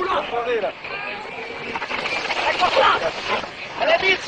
boulot Attendez, là. À la bise